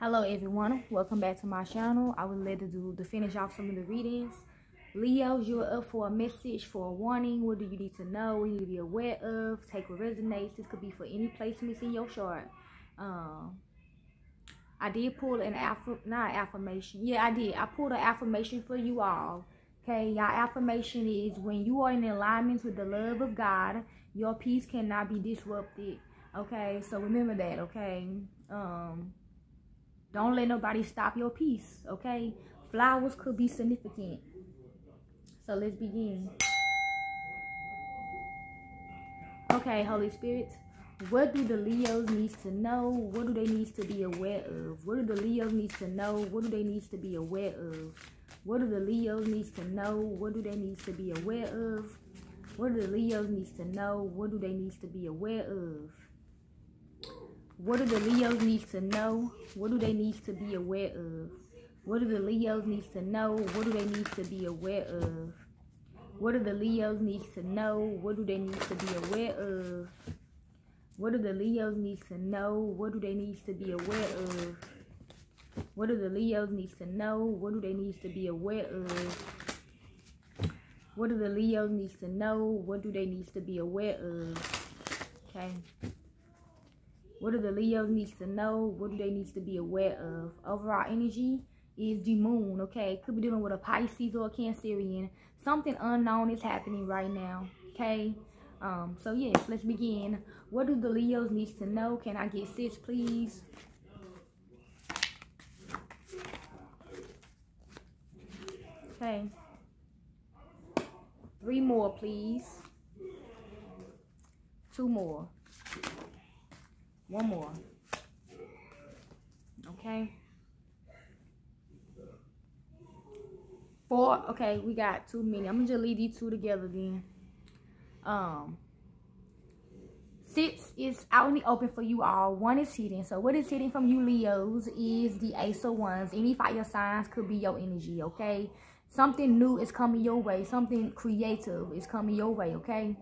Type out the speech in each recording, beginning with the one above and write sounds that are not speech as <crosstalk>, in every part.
Hello everyone, welcome back to my channel. I was led to do to finish off some of the readings. Leos, you're up for a message, for a warning. What do you need to know? What you need to be aware of? Take what resonates. This could be for any placements in your chart. Um, I did pull an aff not affirmation. Yeah, I did. I pulled an affirmation for you all. Okay, your affirmation is when you are in alignment with the love of God, your peace cannot be disrupted. Okay, so remember that. Okay, um don't let nobody stop your peace, okay? Flowers could be significant. So let's begin. Okay, Holy Spirit, what do the Leos need to know? What do they need to be aware of? What do the Leos need to know? What do they need to be aware of? What do the Leos need to know? What do they need to be aware of? What do the Leos need to know? What do they need to be aware of? What do the Leos need to know? What do they need to be aware of? What do the Leos need to know? What do they need to be aware of? What do the Leos need to know? What do they need to be aware of? What do the Leos need to know? What do they need to be aware of? What do the Leos need to know? What do they need to be aware of? What do the Leos need to know? What do they need to be aware of? Okay. What do the Leos needs to know? What do they need to be aware of? Overall energy is the moon, okay? Could be dealing with a Pisces or a Cancerian. Something unknown is happening right now, okay? Um, so yes, let's begin. What do the Leos needs to know? Can I get six, please? Okay. Three more, please. Two more. One more. Okay. Four. Okay, we got too many. I'm gonna just leave these two together then. Um. Six is out in the open for you all. One is hidden. So what is hidden from you Leos is the Ace of. Any fire signs could be your energy, okay? Something new is coming your way. Something creative is coming your way, okay?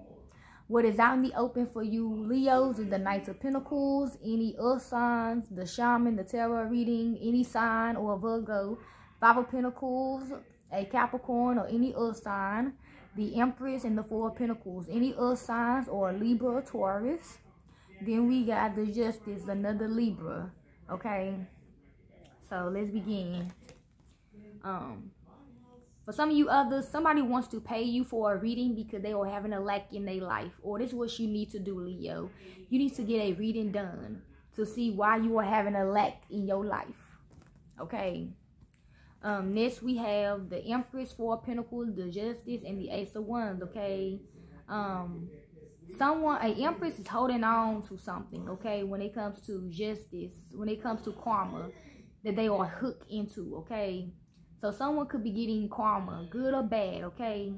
What is out in the open for you Leos is the Knights of Pentacles, any earth signs, the shaman, the tarot reading, any sign or Virgo, Five of Pentacles, a Capricorn or any earth sign, the Empress and the Four of Pentacles, any earth signs or Libra Taurus. Then we got the Justice, another Libra. Okay, so let's begin. Um, for some of you others, somebody wants to pay you for a reading because they are having a lack in their life. Or this is what you need to do, Leo. You need to get a reading done to see why you are having a lack in your life. Okay. Um, next we have the Empress, Four Pentacles, the Justice, and the Ace of Wands. Okay. Um, someone, a Empress is holding on to something. Okay, when it comes to justice, when it comes to karma, that they are hooked into. Okay so someone could be getting karma, good or bad, okay?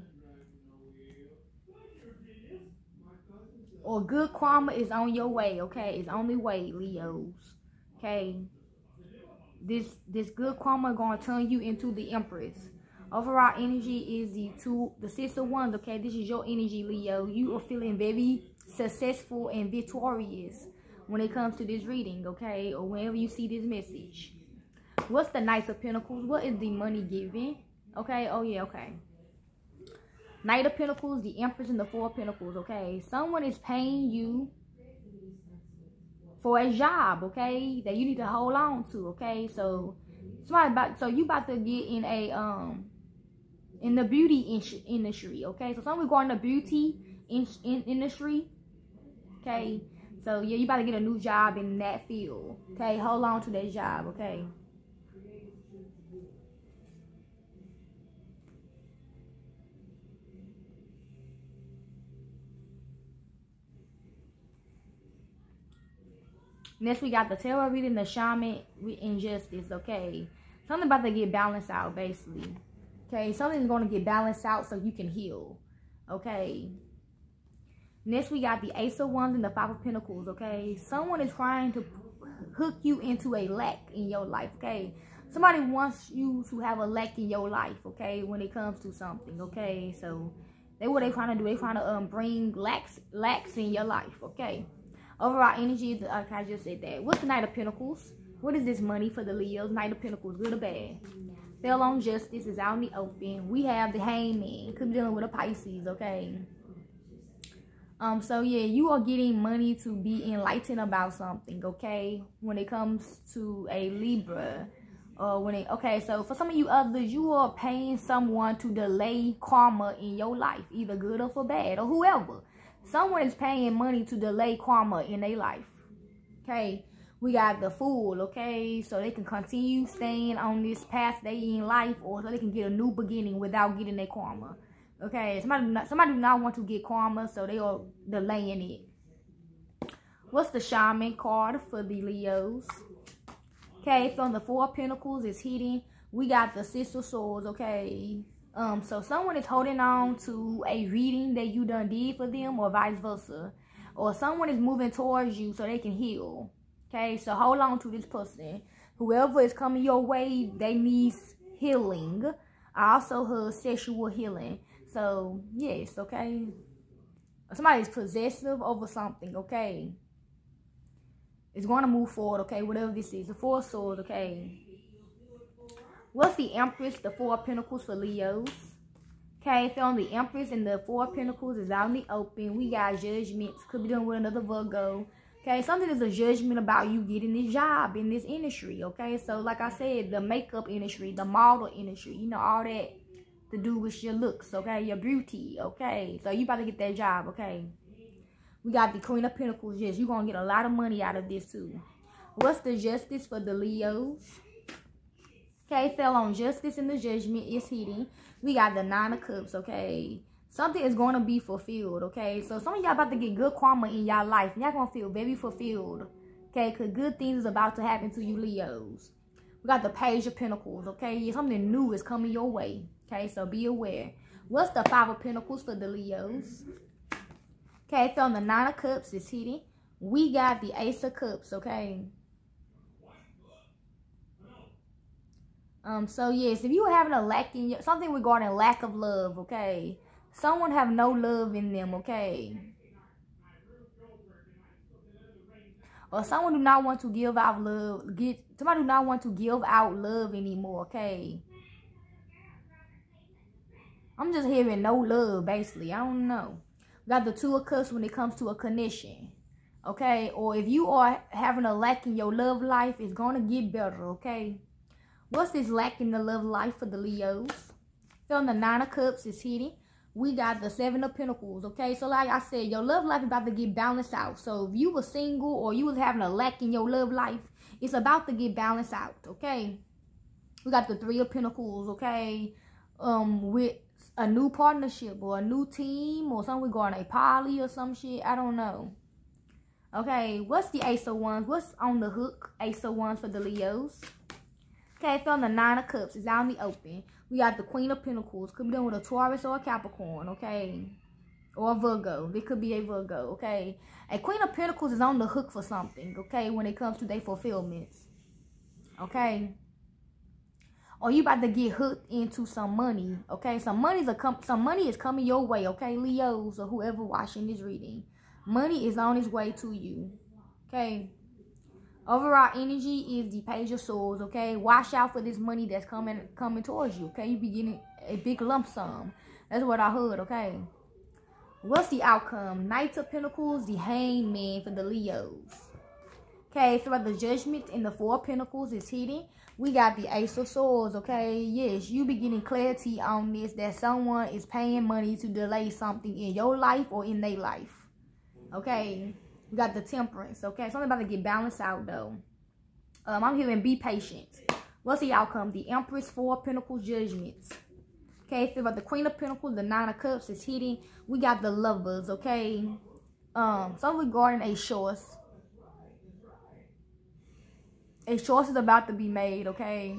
Or good karma is on your way, okay? It's only way, Leos. Okay? This this good karma gonna turn you into the Empress. Overall energy is the two the six of wands, okay? This is your energy, Leo. You are feeling very successful and victorious when it comes to this reading, okay? Or whenever you see this message. What's the Knight of Pentacles? What is the money giving? Okay. Oh, yeah. Okay. Knight of Pentacles, the Empress, and the Four of Pentacles. Okay. Someone is paying you for a job. Okay. That you need to hold on to. Okay. So, somebody about, so you about to get in a, um, in the beauty industry. Okay. So, someone going to the beauty in, in industry. Okay. So, yeah, you about to get a new job in that field. Okay. Hold on to that job. Okay. Next, we got the tarot reading, the shaman, injustice, okay? Something about to get balanced out, basically. Okay, something's going to get balanced out so you can heal, okay? Next, we got the Ace of Wands and the Five of Pentacles, okay? Someone is trying to hook you into a lack in your life, okay? Somebody wants you to have a lack in your life, okay? When it comes to something, okay? So, they what they trying to do. They trying to um bring lacks lacks in your life, okay? Overall energy, like I just said that. What's the Knight of Pentacles? What is this money for the Leos? Knight of Pentacles, good or bad? Fell on justice is out in the open. We have the hangman. Could be dealing with a Pisces, okay? Um, so yeah, you are getting money to be enlightened about something, okay? When it comes to a Libra. Or when it okay, so for some of you others, you are paying someone to delay karma in your life, either good or for bad, or whoever. Someone is paying money to delay karma in their life. Okay. We got the fool, okay? So they can continue staying on this path they in life or so they can get a new beginning without getting their karma. Okay, somebody do not, somebody do not want to get karma, so they are delaying it. What's the shaman card for the Leos? Okay, from the Four Pentacles is hitting. We got the of Swords, okay? Um, so someone is holding on to a reading that you done did for them or vice versa. Or someone is moving towards you so they can heal. Okay, so hold on to this person. Whoever is coming your way, they need healing. I Also her sexual healing. So, yes, okay? Somebody's possessive over something, okay? It's going to move forward, okay? Whatever this is. The Four Swords, okay? What's the Empress, the Four Pentacles for Leos? Okay, on the Empress and the Four Pentacles is out in the open. We got judgments. Could be dealing with another Virgo. Okay, something is a judgment about you getting this job in this industry. Okay, so like I said, the makeup industry, the model industry, you know, all that to do with your looks, okay, your beauty, okay. So you about to get that job, okay. We got the Queen of Pentacles. Yes, you're going to get a lot of money out of this too. What's the justice for the Leos? Okay, fell on justice and the judgment is hitting. We got the Nine of Cups, okay. Something is going to be fulfilled, okay. So some of y'all about to get good karma in y'all life. Y'all going to feel very fulfilled, okay. Because good things is about to happen to you Leos. We got the Page of Pentacles, okay. Something new is coming your way. Okay, so be aware. What's the Five of Pentacles for the Leos? Okay, so the Nine of Cups is hitting. We got the Ace of Cups, okay? Um, so yes, if you are having a lack in your, something regarding lack of love, okay? Someone have no love in them, okay? Or someone do not want to give out love, get somebody do not want to give out love anymore, okay? I'm just hearing no love, basically. I don't know. We got the two of cups when it comes to a connection. Okay? Or if you are having a lack in your love life, it's to get better, okay? What's this lack in the love life for the Leos? From the Nine of Cups is hitting. We got the Seven of Pentacles, okay? So like I said, your love life is about to get balanced out. So if you were single or you was having a lack in your love life, it's about to get balanced out, okay? We got the Three of Pentacles, okay? Um, with a new partnership or a new team or something going a poly or some shit. I don't know. Okay, what's the Ace of Wands? What's on the hook? Ace of Wands for the Leos. Okay, from the Nine of Cups. It's out in the open. We got the Queen of Pentacles. Could be done with a Taurus or a Capricorn, okay? Or a Virgo. It could be a Virgo, okay? A Queen of Pentacles is on the hook for something, okay? When it comes to their fulfillments. Okay? or you about to get hooked into some money, okay? Some money's a com some money is coming your way, okay, Leos or whoever watching this reading. Money is on its way to you, okay? Overall energy is the page of swords, okay? Watch out for this money that's coming coming towards you, okay? You be getting a big lump sum. That's what I heard, okay? What's the outcome? Knights of Pentacles, the hangman for the Leos. Okay, so the judgment in the Four Pentacles is hitting we got the Ace of Swords, okay? Yes, you be getting clarity on this that someone is paying money to delay something in your life or in their life, okay? We got the Temperance, okay? Something about to get balanced out, though. Um, I'm hearing be patient. What's the outcome? The Empress, Four Pentacles, Judgments. Okay, so about the Queen of Pentacles, the Nine of Cups is hitting. We got the Lovers, okay? Um, something regarding a choice a choice is about to be made, okay?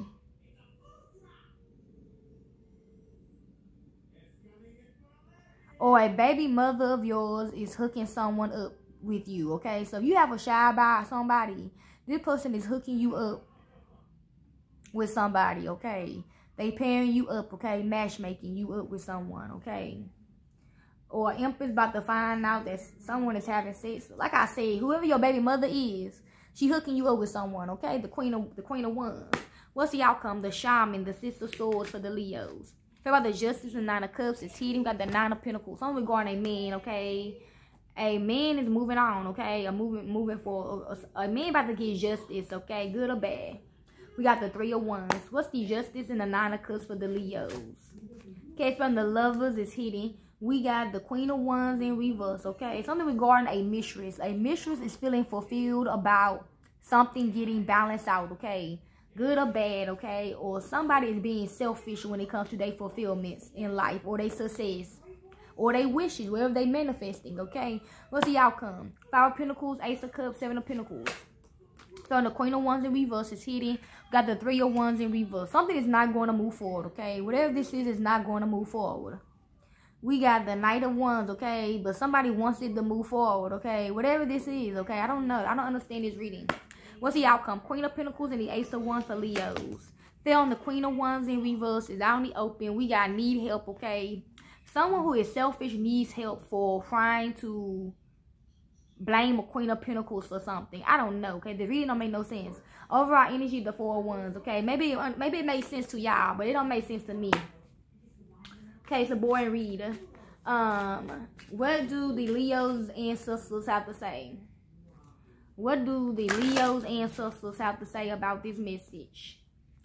Or a baby mother of yours is hooking someone up with you, okay? So if you have a shy about somebody, this person is hooking you up with somebody, okay? They pairing you up, okay? Matchmaking you up with someone, okay? Or imp is about to find out that someone is having sex. Like I said, whoever your baby mother is, She hooking you up with someone, okay? The queen of the queen of wands. What's the outcome? The shaman, the sister swords for the Leos. Feel about the justice and nine of cups. It's hidden. Got the nine of pentacles. Something regarding a man, okay? A man is moving on, okay? A moving, moving for a, a man about to get justice, okay? Good or bad. We got the three of wands. What's the justice and the nine of cups for the Leos? Okay, from the lovers is hitting. We got the queen of wands in reverse, okay? Something regarding a mistress. A mistress is feeling fulfilled about something getting balanced out, okay? Good or bad, okay? Or somebody is being selfish when it comes to their fulfillments in life or their success or their wishes, wherever they manifesting, okay? What's the outcome? Five of Pentacles, Ace of Cups, Seven of Pentacles. So the Queen of Wands in reverse is hitting. Got the Three of Wands in reverse. Something is not going to move forward, okay? Whatever this is, is not going to move forward. We got the Knight of Wands, okay? But somebody wants it to move forward, okay? Whatever this is, okay? I don't know. I don't understand this reading. What's the outcome? Queen of Pentacles and the Ace of Wands for Leos. Fell on the Queen of Wands in reverse. Is out in the open. We got need help, okay? Someone who is selfish needs help for trying to blame a Queen of Pentacles for something. I don't know, okay? The reading don't make no sense. Overall energy, the Four Wands, okay? Maybe, maybe it makes sense to y'all, but it don't make sense to me. Okay, it's a boring read. Um, what do the Leos ancestors have to say? What do the Leos ancestors have to say about this message?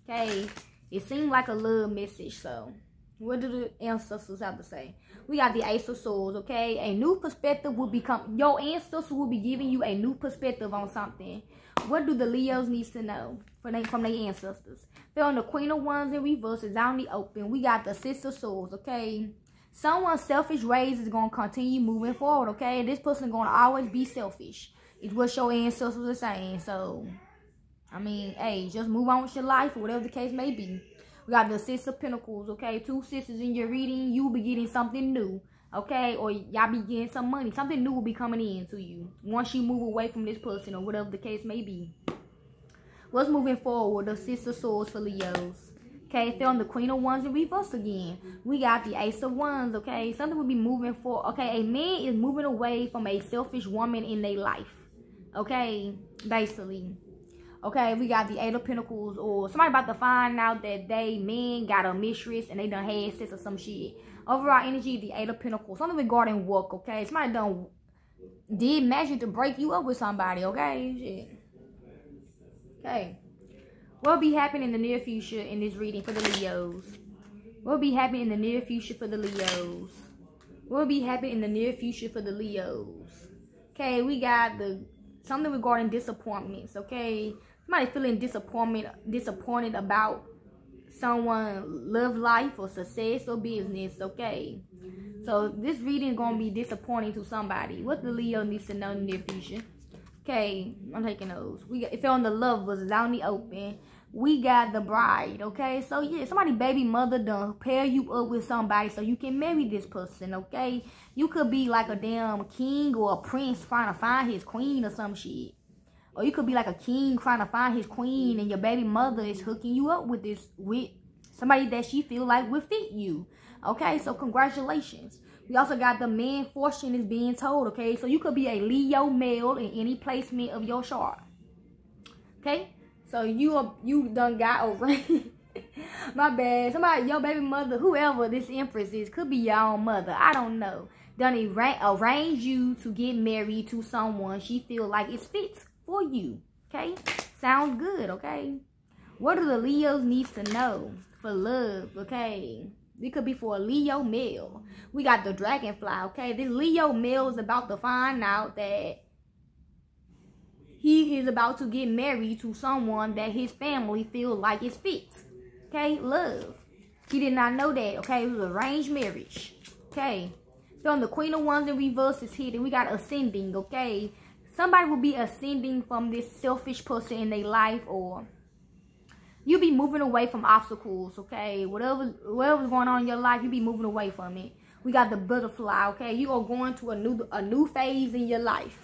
Okay, it seemed like a love message, so what do the ancestors have to say? We got the Ace of Swords, okay? A new perspective will become, your ancestors will be giving you a new perspective on something. What do the Leos need to know from, they, from their ancestors? They're on the Queen of Wands in reverse. It's out in the open. We got the Six of Swords, okay? Someone's selfish ways is going to continue moving forward, okay? This person going to always be selfish. It's what your ancestors are saying. So, I mean, hey, just move on with your life or whatever the case may be. We got the Six of Pentacles, okay? Two sisters in your reading. You be getting something new, okay? Or y'all be getting some money. Something new will be coming in to you once you move away from this person or whatever the case may be. What's moving forward? The Six of Swords for Leos. Okay, on the Queen of Wands in reverse again. We got the Ace of Wands, okay? Something will be moving for, okay? A man is moving away from a selfish woman in their life, okay? Basically. Okay, we got the Eight of Pentacles or somebody about to find out that they men got a mistress and they done had sex or some shit. Overall energy, the Eight of Pentacles. Something regarding work, okay? Somebody done did magic to break you up with somebody, okay? Shit. Okay. What'll be happening in the near future in this reading for the Leos? What'll be happening in the near future for the Leos? What'll be happening in the near future for the Leos? Okay, we got the something regarding disappointments, okay? Somebody feeling disappointment disappointed about someone love life or success or business okay? So this reading gonna be disappointing to somebody. What the leo needs to know in the near future? Okay i'm taking those we got if on the love was out in the open. We got the bride okay? So yeah somebody baby mother done pair you up with somebody so you can marry this person okay? You could be like a damn king or a prince trying to find his queen or some shit or you could be like a king trying to find his queen and your baby mother is hooking you up with this with somebody that she feel like will fit you. Okay, so congratulations. We also got the man fortune is being told, okay? So you could be a Leo male in any placement of your chart. Okay? So you are you done got over <laughs> My bad. Somebody, your baby mother, whoever this empress is, could be your own mother. I don't know. Done arrange you to get married to someone she feel like it's fits for you. Okay? Sounds good, okay? What do the Leos need to know for love, okay? It could be for a Leo male. We got the dragonfly, okay? This Leo male is about to find out that he is about to get married to someone that his family feels like is fit. Okay? Love. He did not know that, okay? It was arranged marriage. Okay? So on the Queen of Wands in reverse is hidden. We got ascending, okay? Somebody will be ascending from this selfish person in their life or you'll be moving away from obstacles, okay? Whatever whatever's going on in your life, you'll be moving away from it. We got the butterfly, okay? You are going to a new a new phase in your life.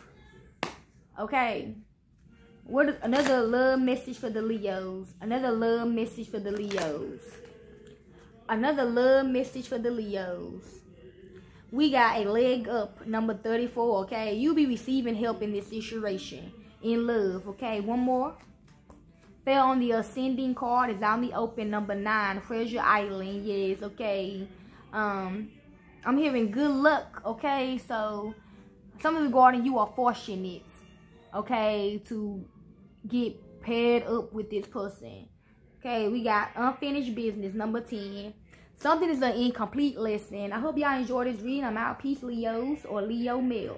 Okay. What is, another love message for the Leos. Another love message for the Leos. Another love message for the Leos we got a leg up number 34 okay you'll be receiving help in this situation in love. Okay, one more. Fell on the ascending card is on the open number nine, Treasure Island. Yes, okay. Um, I'm hearing good luck. Okay, so something regarding you are fortunate. Okay, to get paired up with this person. Okay, we got unfinished business number 10. Something is an incomplete lesson. I hope y'all enjoyed this reading. I'm out. Peace, Leos or Leo Mill.